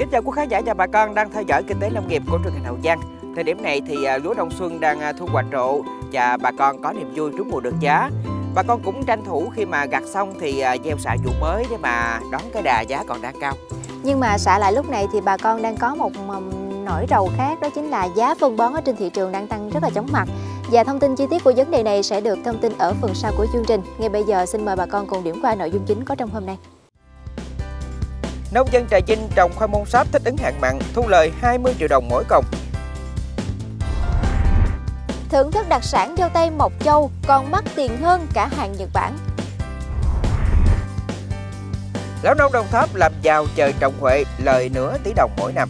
kính chào quý khán giả và bà con đang theo dõi kinh tế nông nghiệp của truyền hình Hậu Giang. Thời điểm này thì à, lúa đông xuân đang à, thu hoạch rộ và bà con có niềm vui trúng mùa được giá. Bà con cũng tranh thủ khi mà gặt xong thì à, gieo xạ vụ mới để mà đón cái đà giá còn đang cao. Nhưng mà xạ lại lúc này thì bà con đang có một nỗi rầu khác, đó chính là giá phân bón ở trên thị trường đang tăng rất là chóng mặt. Và thông tin chi tiết của vấn đề này sẽ được thông tin ở phần sau của chương trình. Ngay bây giờ xin mời bà con cùng điểm qua nội dung chính có trong hôm nay. Nông dân Trà Vinh trồng khoai môn sáp thích ứng hạn mặn, thu lời 20 triệu đồng mỗi còng. Thưởng thức đặc sản dâu tây Mộc Châu còn mắc tiền hơn cả hàng Nhật Bản. Lão nông Đồng Tháp làm giàu chờ trồng huệ, lời nửa tỷ đồng mỗi năm.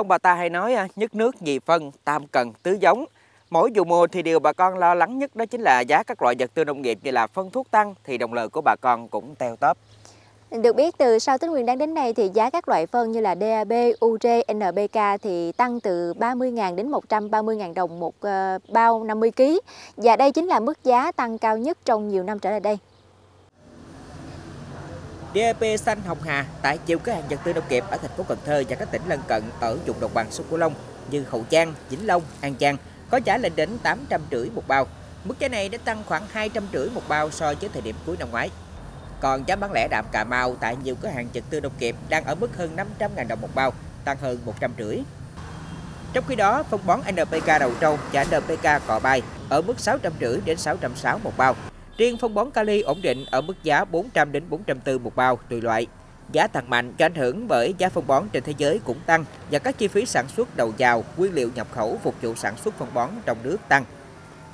Ông bà ta hay nói à, nhất nước nhì phân, tam cần tứ giống. Mỗi vụ mùa thì điều bà con lo lắng nhất đó chính là giá các loại vật tư nông nghiệp như là phân thuốc tăng thì đồng lời của bà con cũng teo tóp. Được biết từ sau Tết Nguyên đáng đến nay thì giá các loại phân như là DAB, ug NPK thì tăng từ 30.000 đến 130.000 đồng một ờ, bao 50 kg và đây chính là mức giá tăng cao nhất trong nhiều năm trở lại đây. DAP xanh Hồng Hà tại chiều cửa hàng vật tư nông nghiệp ở thành phố Cần Thơ và các tỉnh lân cận ở vùng đồng bằng sông Cửu Long như Hậu Giang, Vĩnh Long, An Giang có giá lên đến 850 một bao. Mức giá này đã tăng khoảng 250 một bao so với thời điểm cuối năm ngoái. Còn giá bán lẻ đạm Cà Mau tại nhiều cửa hàng vật tư nông nghiệp đang ở mức hơn 500.000 đồng một bao, tăng hơn 150. Trong khi đó, phân bón NPK đầu trâu và NPK cọ bay ở mức 650 đến 660 một bao, Riêng phân bón kali ổn định ở mức giá 400 đến 440 một bao tùy loại. Giá tăng mạnh do ảnh hưởng bởi giá phân bón trên thế giới cũng tăng và các chi phí sản xuất đầu vào, nguyên liệu nhập khẩu phục vụ sản xuất phân bón trong nước tăng.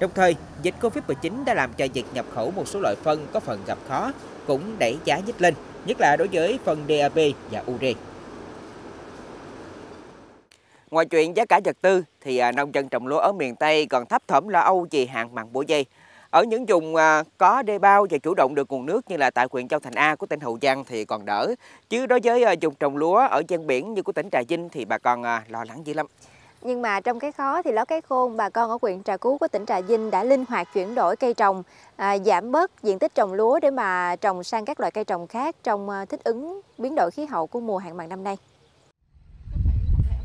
Đồng thời, dịch Covid-19 đã làm cho việc nhập khẩu một số loại phân có phần gặp khó, cũng đẩy giá nhích lên, nhất là đối với phân DAP và URE. Ngoài chuyện giá cả vật tư thì à, nông dân trồng lúa ở miền Tây còn thấp thỏm lo âu vì hạn mặn bổ dây ở những vùng à, có đê bao và chủ động được nguồn nước như là tại huyện Châu Thành A của tỉnh Hậu Giang thì còn đỡ. Chứ đối với à, vùng trồng lúa ở ven biển như của tỉnh Trà Vinh thì bà con à, lo lắng dữ lắm. Nhưng mà trong cái khó thì lót cái khôn, bà con ở huyện Trà Cú của tỉnh Trà Vinh đã linh hoạt chuyển đổi cây trồng, à, giảm bớt diện tích trồng lúa để mà trồng sang các loại cây trồng khác trong thích ứng biến đổi khí hậu của mùa hạn mặn năm nay.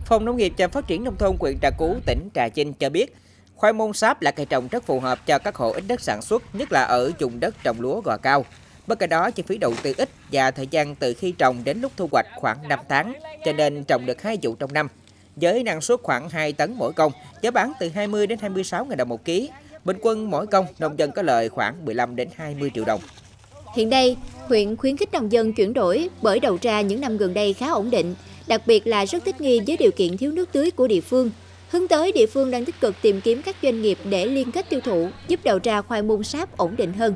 Phòng Nông nghiệp và Phát triển Nông thôn huyện Trà Cú, tỉnh Trà Vinh cho biết, Khoai môn sáp là cây trồng rất phù hợp cho các hộ ít đất sản xuất, nhất là ở vùng đất trồng lúa gò cao. Bên cạnh đó, chi phí đầu tư ít và thời gian từ khi trồng đến lúc thu hoạch khoảng 5 tháng, cho nên trồng được hai vụ trong năm. Với năng suất khoảng 2 tấn mỗi công, giá bán từ 20 đến 26 000 đồng một ký. Bình quân mỗi công, nông dân có lợi khoảng 15 đến 20 triệu đồng. Hiện nay, huyện khuyến khích nông dân chuyển đổi bởi đầu ra những năm gần đây khá ổn định, đặc biệt là rất thích nghi với điều kiện thiếu nước tưới của địa phương. Hướng tới, địa phương đang tích cực tìm kiếm các doanh nghiệp để liên kết tiêu thụ, giúp đầu ra khoai môn sáp ổn định hơn.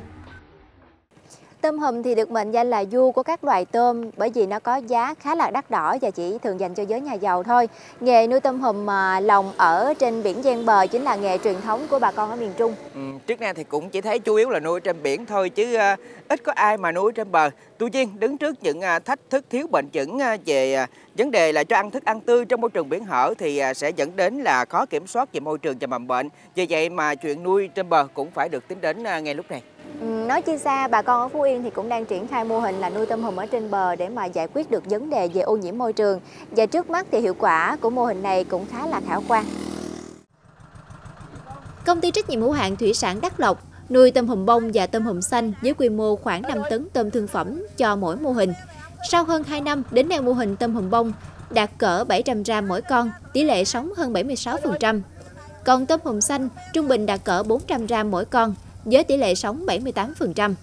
Tôm hùm thì được mệnh danh là vua của các loài tôm bởi vì nó có giá khá là đắt đỏ và chỉ thường dành cho giới nhà giàu thôi. Nghề nuôi tôm hùm mà lồng ở trên biển gian bờ chính là nghề truyền thống của bà con ở miền Trung. Ừ, trước nay thì cũng chỉ thấy chủ yếu là nuôi trên biển thôi chứ uh, ít có ai mà nuôi trên bờ. Tuy nhiên đứng trước những uh, thách thức thiếu bền vững uh, à, về uh, vấn đề là cho ăn thức ăn tươi trong môi trường biển hở thì uh, sẽ dẫn đến là khó kiểm soát về môi trường và mầm bệnh. Vì vậy mà chuyện nuôi trên bờ cũng phải được tính đến uh, ngay lúc này. Nói chi xa, bà con ở Phú Yên thì cũng đang triển khai mô hình là nuôi tôm hùm ở trên bờ để mà giải quyết được vấn đề về ô nhiễm môi trường. Và trước mắt thì hiệu quả của mô hình này cũng khá là khả quan. Công ty trách nhiệm hữu hạn thủy sản Đắk Lộc nuôi tôm hùm bông và tôm hùm xanh với quy mô khoảng 5 tấn tôm thương phẩm cho mỗi mô hình. Sau hơn 2 năm, đến nay mô hình tôm hùm bông đạt cỡ 700 gram mỗi con, tỷ lệ sống hơn 76%. Còn tôm hùm xanh trung bình đạt cỡ 400 gram mỗi con, với tỷ lệ sống 78%.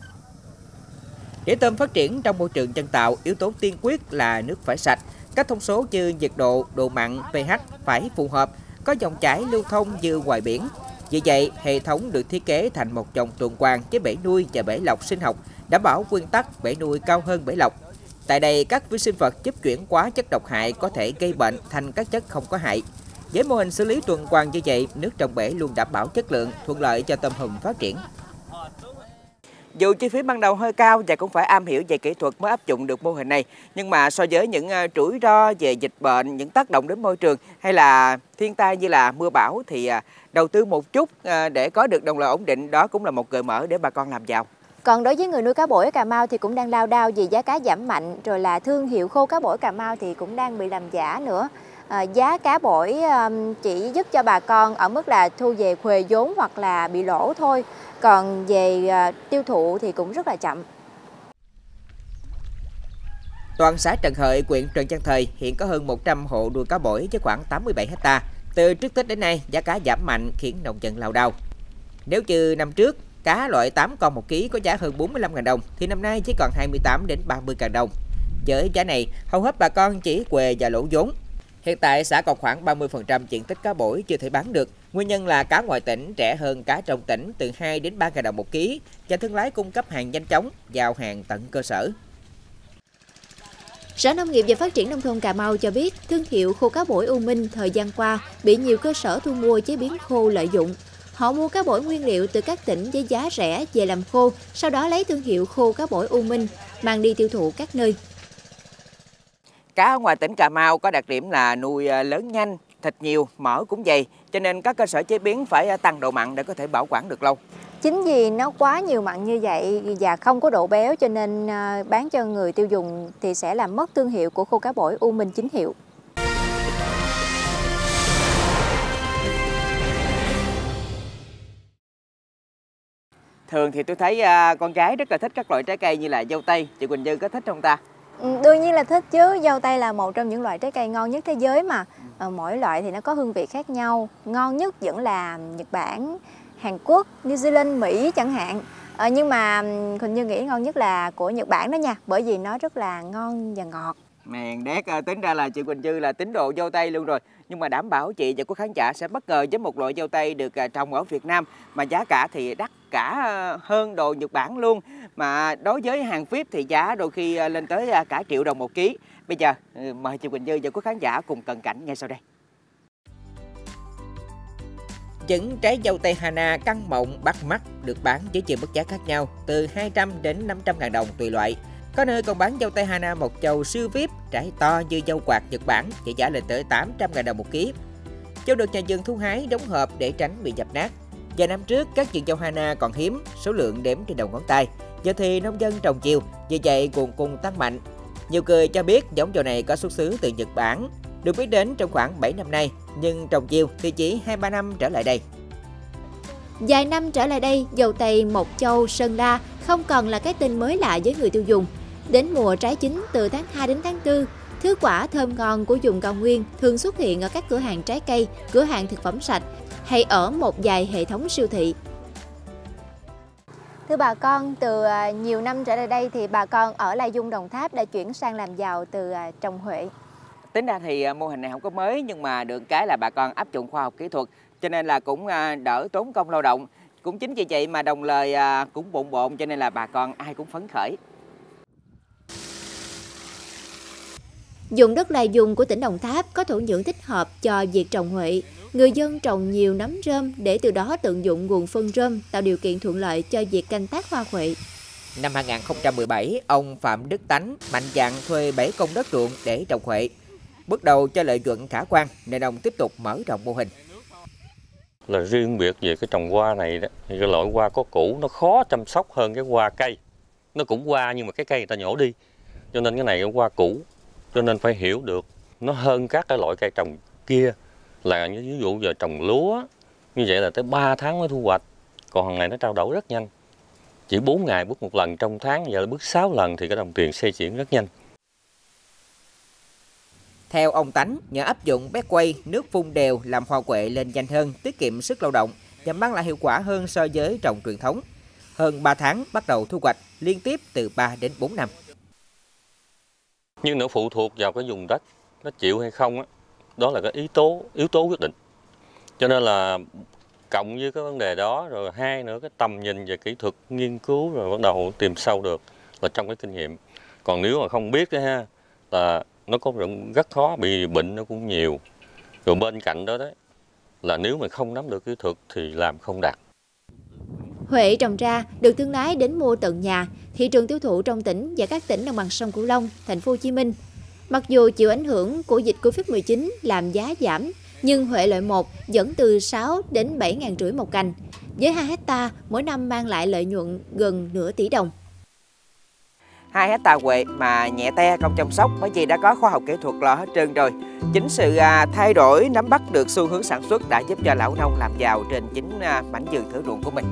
Để tôm phát triển trong môi trường chân tạo, yếu tố tiên quyết là nước phải sạch. Các thông số như nhiệt độ, độ mặn, pH phải phù hợp, có dòng chảy lưu thông như ngoài biển. Vì vậy, hệ thống được thiết kế thành một dòng tuần hoàn với bể nuôi và bể lọc sinh học, đảm bảo nguyên tắc bể nuôi cao hơn bể lọc. Tại đây, các vi sinh vật giúp chuyển hóa chất độc hại có thể gây bệnh thành các chất không có hại. Với mô hình xử lý tuần hoàn như vậy, nước trong bể luôn đảm bảo chất lượng, thuận lợi cho tôm hùm phát triển. Dù chi phí ban đầu hơi cao và cũng phải am hiểu về kỹ thuật mới áp dụng được mô hình này, nhưng mà so với những ờ, rủi ro về dịch bệnh, những tác động đến môi trường hay là thiên tai như là mưa bão thì ờ, đầu tư một chút ờ, để có được đồng lợi ổn định đó cũng là một gợi mở để bà con làm giàu. Còn đối với người nuôi cá bổi ở Cà Mau thì cũng đang lao đao vì giá cá giảm mạnh, rồi là thương hiệu khô cá bổi Cà Mau thì cũng đang bị làm giả nữa. À, giá cá bổi chỉ giúp cho bà con ở mức là thu về khuề vốn hoặc là bị lỗ thôi còn về à, tiêu thụ thì cũng rất là chậm. Toàn xã Trần Hợi, huyện Trần Văn Thời hiện có hơn 100 hộ nuôi cá bổi với khoảng 87 hecta. Từ trước Tết đến nay, giá cá giảm mạnh khiến nông dân lao đao. Nếu như năm trước, cá loại 8 con 1 kg có giá hơn 45.000 đồng thì năm nay chỉ còn 28 đến 30.000 đồng. Với giá này, hầu hết bà con chỉ què và lỗ vốn. Hiện tại xã còn khoảng 30% diện tích cá bổi chưa thể bán được. Nguyên nhân là cá ngoài tỉnh rẻ hơn cá trong tỉnh từ 2 đến 3 ngàn đồng một ký và thương lái cung cấp hàng nhanh chóng, giao hàng tận cơ sở. Sở Nông nghiệp và Phát triển Nông thôn Cà Mau cho biết thương hiệu khô cá bổi U Minh thời gian qua bị nhiều cơ sở thu mua chế biến khô lợi dụng. Họ mua cá bổi nguyên liệu từ các tỉnh với giá rẻ về làm khô, sau đó lấy thương hiệu khô cá bổi U Minh mang đi tiêu thụ các nơi. Cá ở ngoài tỉnh Cà Mau có đặc điểm là nuôi à, lớn nhanh, thịt nhiều, mỡ cũng dày, cho nên các cơ sở chế biến phải à, tăng độ mặn để có thể bảo quản được lâu. Chính vì nó quá nhiều mặn như vậy và không có độ béo cho nên à, bán cho người tiêu dùng thì sẽ làm mất thương hiệu của khô cá bổi U Minh chính hiệu. Thường thì tôi thấy con gái rất là thích các loại trái cây như là dâu tây, chị Quỳnh Như có thích không ta? Ừ, đương nhiên là thích chứ. Dâu tây là một trong những loại trái cây ngon nhất thế giới mà. À, mỗi loại thì nó có hương vị khác nhau. Ngon nhất vẫn là nhật bản hàn quốc new zealand mỹ chẳng hạn. À, nhưng mà hình như nghĩ ngon nhất là của nhật bản đó nha bởi vì nó rất là ngon và ngọt. Mèn đét à, tính ra là chị Quỳnh Như là tín đồ dâu tây luôn rồi. Nhưng mà đảm bảo chị và quý khán giả sẽ bất ngờ với một loại dâu tây được à, trồng ở Việt Nam. Mà giá cả thì đắt cả à, hơn đồ Nhật Bản luôn. Mà đối với hàng VIP thì giá đôi khi à, lên tới à, cả triệu đồng một ký. Bây giờ ừ, mời chị Quỳnh Như và quý khán giả cùng cận cảnh ngay sau đây. Những trái dâu tây Hana căng mọng bắt mắt được bán với chiều mức giá khác nhau từ 200 đến 500 ngàn đồng tùy loại có nơi còn bán dâu tây Hana một chầu siêu VIP, trái to như dâu quạt Nhật Bản, chỉ giá lên tới 800.000 đồng một ký. Dâu được nhà vườn thu hái đóng hộp để tránh bị dập nát. Vài năm trước, các vườn dâu Hana còn hiếm, số lượng đếm trên đầu ngón tay. Giờ thì nông dân trồng chiều, vì vậy nguồn cung tăng mạnh. Nhiều người cho biết giống dâu này có xuất xứ từ Nhật Bản, được biết đến trong khoảng 7 năm nay, nhưng trồng chiều thì chỉ 2-3 năm trở lại đây. Vài năm trở lại đây, dầu tây Mộc Châu, Sơn La không còn là cái tên mới lạ với người tiêu dùng. Đến mùa trái chín từ tháng 2 đến tháng 4, thứ quả thơm ngon của vùng cao nguyên thường xuất hiện ở các cửa hàng trái cây, cửa hàng thực phẩm sạch hay ở một vài hệ thống siêu thị. Thưa bà con, từ à, nhiều năm trở lại đây thì bà con ở Lai Dung Đồng Tháp đã chuyển sang làm giàu từ à, trồng huệ. Tính ra thì à, mô hình này không có mới nhưng mà được cái là bà con áp dụng khoa học kỹ thuật cho nên là cũng đỡ tốn công lao động. Cũng chính vì vậy mà đồng lời cũng bộn bộn cho nên là bà con ai cũng phấn khởi. Dùng đất lai dùng của tỉnh Đồng Tháp có thổ nhưỡng thích hợp cho việc trồng huệ. Người dân trồng nhiều nấm rơm để từ đó tận dụng nguồn phân rơm tạo điều kiện thuận lợi cho việc canh tác hoa huệ. Năm 2017, ông Phạm Đức Tánh mạnh dạn thuê 7 công đất ruộng để trồng huệ. Bước đầu cho lợi nhuận khả quan nên ông tiếp tục mở rộng mô hình. Là riêng biệt về cái trồng hoa này đó, thì cái loại hoa có củ nó khó chăm sóc hơn cái hoa cây. Nó cũng hoa nhưng mà cái cây người ta nhổ đi. Cho nên cái này hoa củ cho nên phải hiểu được nó hơn các cái loại cây trồng kia. Là như ví dụ giờ trồng lúa như vậy là tới 3 tháng mới thu hoạch. Còn hàng này nó trao đổi rất nhanh. Chỉ 4 ngày bước một lần trong tháng giờ là bước 6 lần thì cái đồng tiền xây chuyển rất nhanh. Theo ông Tánh, nhờ áp dụng bé quay, nước phun đều làm hoa quệ lên nhanh hơn, tiết kiệm sức lao động và mang lại hiệu quả hơn so với trồng truyền thống. Hơn 3 tháng bắt đầu thu hoạch, liên tiếp từ 3 đến 4 năm nhưng nó phụ thuộc vào cái vùng đất nó chịu hay không á, đó là cái yếu tố yếu tố quyết định. Cho nên là cộng với cái vấn đề đó, rồi hai nữa, cái tầm nhìn về kỹ thuật nghiên cứu rồi bắt đầu tìm sâu được là trong cái kinh nghiệm. Còn nếu mà không biết đó ha, là nó có rất khó, bị bệnh nó cũng nhiều. Rồi bên cạnh đó đấy, là nếu mà không nắm được kỹ thuật thì làm không đạt. Huệ trồng ra được thương lái đến mua tận nhà, thị trường tiêu thụ trong tỉnh và các tỉnh đồng bằng sông Cửu Long, thành phố Hồ Chí Minh. Mặc dù chịu ảnh hưởng của dịch Covid-19 làm giá giảm, nhưng Huệ loại 1 vẫn từ 6 đến 7 ngàn rưỡi một cành. Với 2 hecta mỗi năm mang lại lợi nhuận gần nửa tỷ đồng. 2 hecta quệ mà nhẹ te công chăm sóc, bởi vì đã có khoa học kỹ thuật lo hết trơn rồi. Chính sự à, thay đổi, nắm bắt được xu hướng sản xuất đã giúp cho lão nông làm giàu trên chính à, mảnh vườn thử ruộng của mình.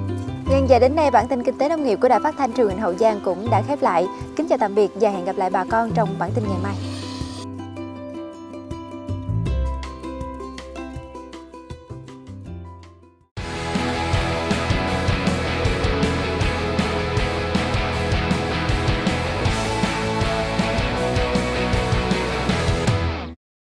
Vâng, Nhân giờ đến đây bản tin kinh tế nông nghiệp của Đài Phát thanh truyền hình Hậu Giang cũng đã khép lại. Kính chào tạm biệt và hẹn gặp lại bà con trong bản tin ngày mai.